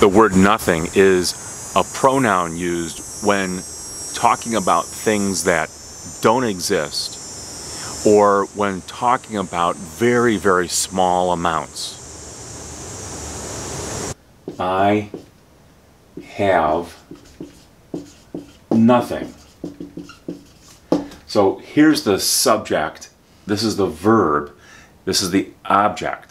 The word nothing is a pronoun used when talking about things that don't exist or when talking about very, very small amounts. I have nothing. So here's the subject, this is the verb, this is the object.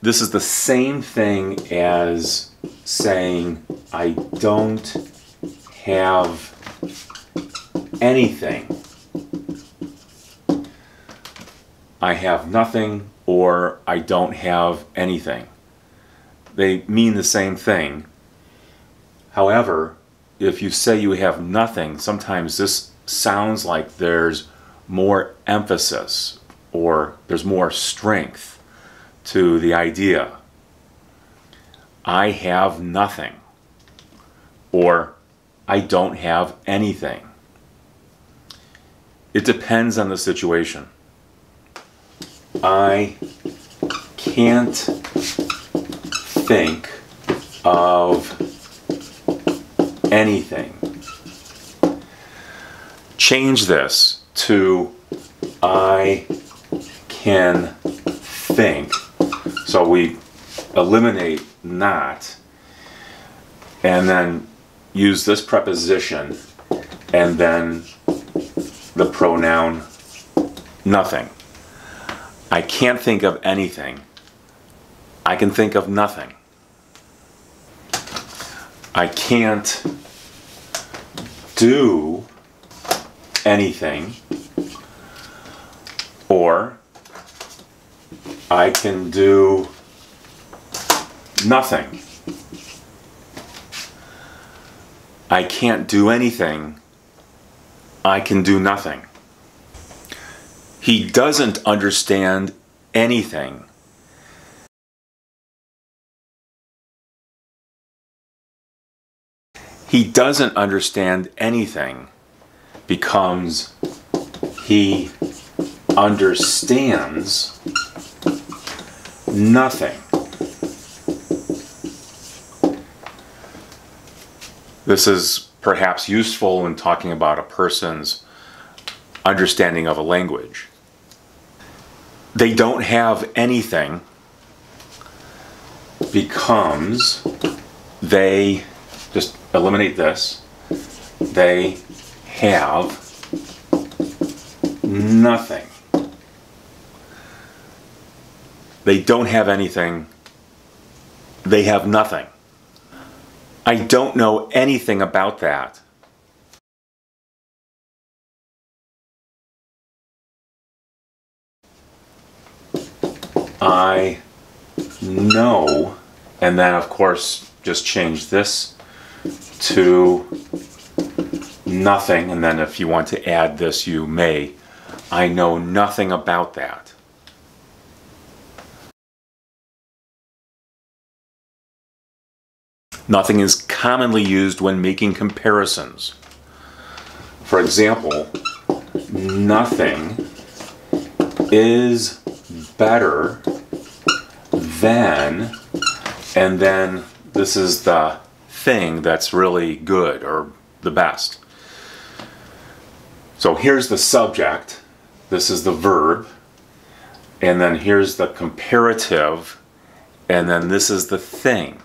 This is the same thing as saying, I don't have anything. I have nothing or I don't have anything. They mean the same thing. However, if you say you have nothing, sometimes this sounds like there's more emphasis or there's more strength to the idea I have nothing or I don't have anything. It depends on the situation. I can't think of anything. Change this to I can think so we eliminate not and then use this preposition and then the pronoun nothing. I can't think of anything. I can think of nothing. I can't do anything or I can do nothing. I can't do anything. I can do nothing. He doesn't understand anything. He doesn't understand anything becomes he understands nothing. This is perhaps useful when talking about a person's understanding of a language. They don't have anything becomes they just eliminate this they have nothing They don't have anything. They have nothing. I don't know anything about that. I know, and then of course just change this to nothing, and then if you want to add this, you may. I know nothing about that. Nothing is commonly used when making comparisons. For example, nothing is better than, and then this is the thing that's really good or the best. So here's the subject, this is the verb, and then here's the comparative, and then this is the thing.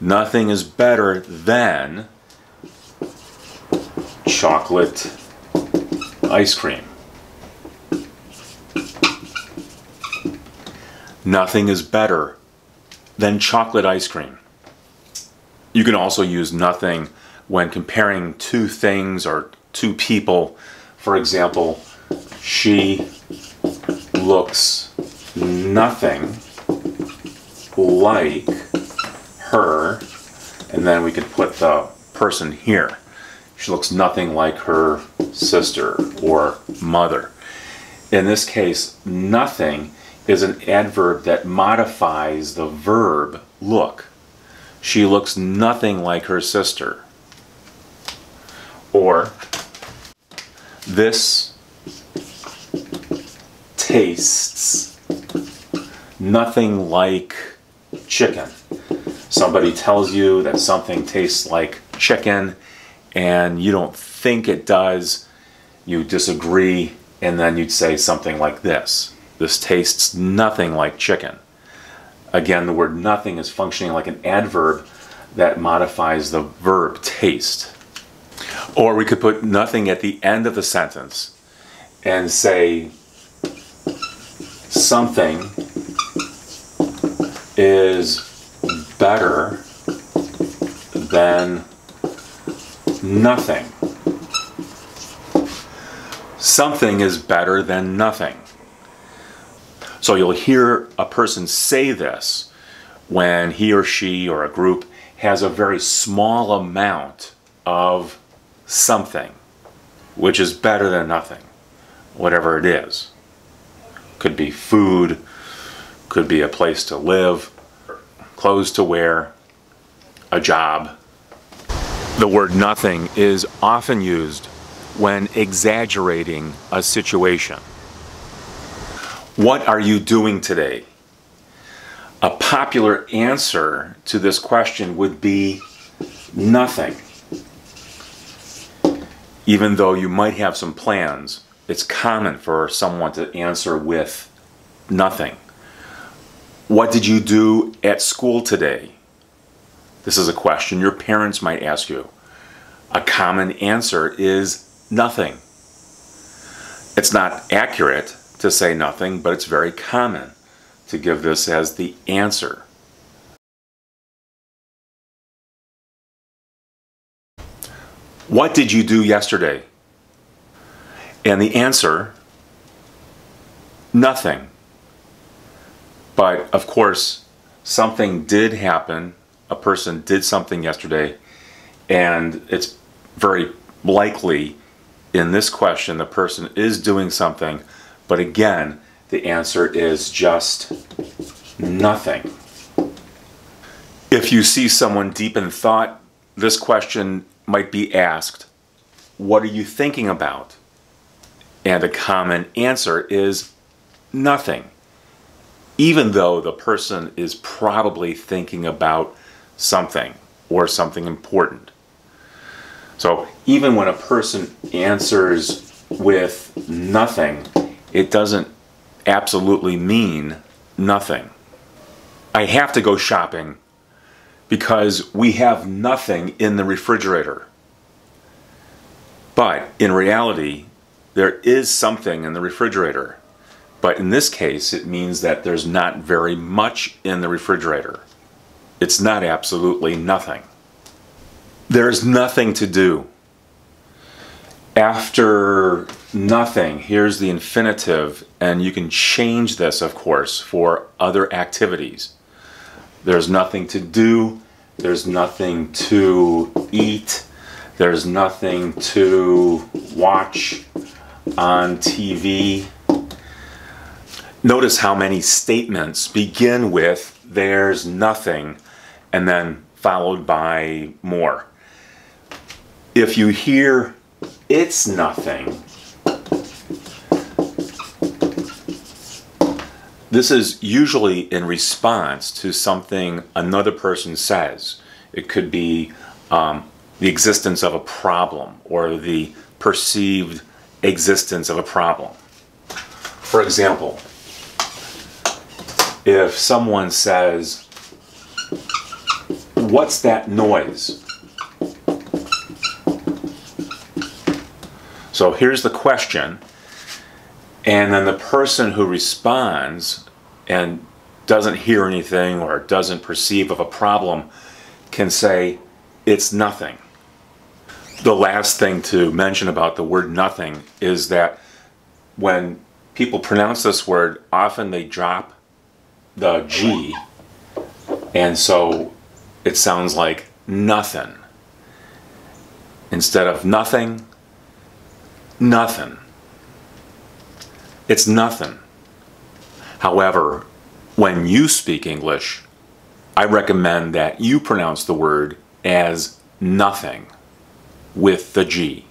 Nothing is better than chocolate ice cream. Nothing is better than chocolate ice cream. You can also use nothing when comparing two things or two people. For example, she looks nothing like her, and then we could put the person here. She looks nothing like her sister or mother. In this case, nothing is an adverb that modifies the verb look. She looks nothing like her sister. Or, this tastes nothing like chicken. Somebody tells you that something tastes like chicken and you don't think it does, you disagree, and then you'd say something like this This tastes nothing like chicken. Again, the word nothing is functioning like an adverb that modifies the verb taste. Or we could put nothing at the end of the sentence and say something is better than nothing. Something is better than nothing. So you'll hear a person say this when he or she or a group has a very small amount of something, which is better than nothing, whatever it is. Could be food, could be a place to live, clothes to wear, a job. The word nothing is often used when exaggerating a situation. What are you doing today? A popular answer to this question would be nothing. Even though you might have some plans, it's common for someone to answer with nothing. What did you do at school today? This is a question your parents might ask you. A common answer is nothing. It's not accurate to say nothing, but it's very common to give this as the answer. What did you do yesterday? And the answer, nothing. But of course, something did happen. A person did something yesterday, and it's very likely in this question the person is doing something, but again, the answer is just nothing. If you see someone deep in thought, this question might be asked What are you thinking about? And a common answer is nothing, even though the person is probably thinking about something or something important. So, even when a person answers with nothing, it doesn't absolutely mean nothing. I have to go shopping because we have nothing in the refrigerator. But in reality, there is something in the refrigerator. But in this case, it means that there's not very much in the refrigerator. It's not absolutely nothing. There's nothing to do. After nothing, here's the infinitive, and you can change this, of course, for other activities. There's nothing to do, there's nothing to eat, there's nothing to watch on TV. Notice how many statements begin with there's nothing and then followed by more. If you hear it's nothing, this is usually in response to something another person says. It could be um, the existence of a problem or the perceived existence of a problem. For example, if someone says, What's that noise? So here's the question, and then the person who responds and doesn't hear anything or doesn't perceive of a problem can say, It's nothing. The last thing to mention about the word nothing is that when people pronounce this word, often they drop the G, and so it sounds like nothing. Instead of nothing, nothing. It's nothing. However, when you speak English, I recommend that you pronounce the word as nothing with the G.